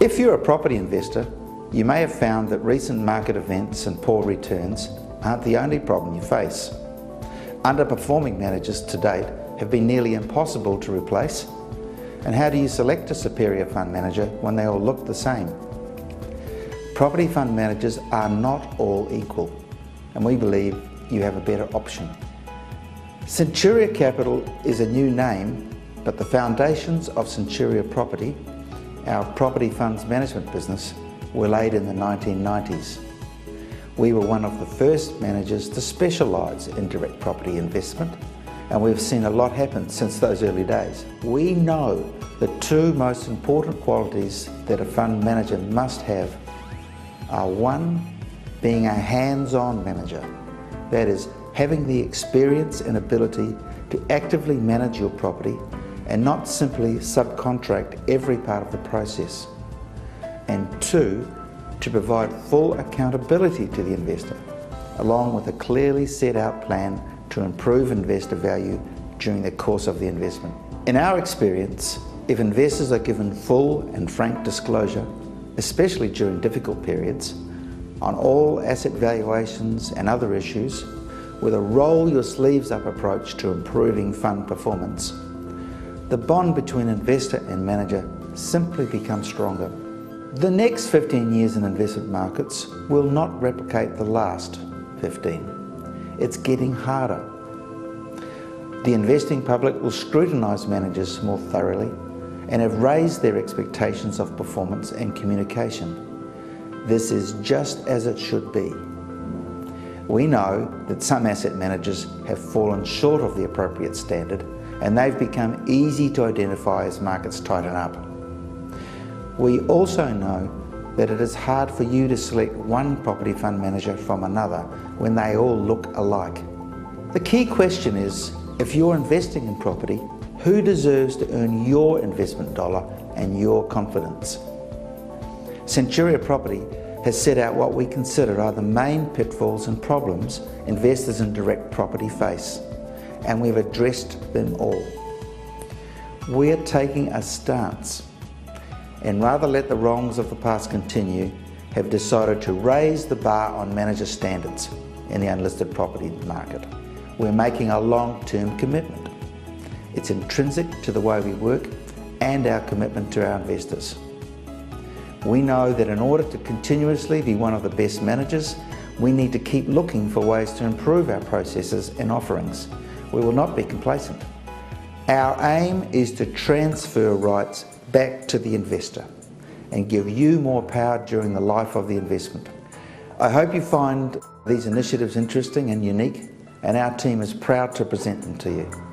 If you're a property investor, you may have found that recent market events and poor returns aren't the only problem you face. Underperforming managers to date have been nearly impossible to replace. And how do you select a superior fund manager when they all look the same? Property fund managers are not all equal, and we believe you have a better option. Centuria Capital is a new name, but the foundations of Centuria Property, our property funds management business, were laid in the 1990s. We were one of the first managers to specialise in direct property investment and we've seen a lot happen since those early days. We know the two most important qualities that a fund manager must have are one, being a hands-on manager, that is, having the experience and ability to actively manage your property and not simply subcontract every part of the process. And two, to provide full accountability to the investor, along with a clearly set out plan to improve investor value during the course of the investment. In our experience, if investors are given full and frank disclosure, especially during difficult periods, on all asset valuations and other issues, with a roll your sleeves up approach to improving fund performance, the bond between investor and manager simply becomes stronger. The next 15 years in investment markets will not replicate the last 15. It's getting harder. The investing public will scrutinise managers more thoroughly and have raised their expectations of performance and communication. This is just as it should be. We know that some asset managers have fallen short of the appropriate standard and they've become easy to identify as markets tighten up. We also know that it is hard for you to select one property fund manager from another when they all look alike. The key question is, if you're investing in property, who deserves to earn your investment dollar and your confidence? Centuria Property has set out what we consider are the main pitfalls and problems investors in direct property face, and we've addressed them all. We're taking a stance and rather let the wrongs of the past continue, have decided to raise the bar on manager standards in the unlisted property market. We're making a long-term commitment. It's intrinsic to the way we work and our commitment to our investors. We know that in order to continuously be one of the best managers, we need to keep looking for ways to improve our processes and offerings. We will not be complacent. Our aim is to transfer rights back to the investor and give you more power during the life of the investment. I hope you find these initiatives interesting and unique and our team is proud to present them to you.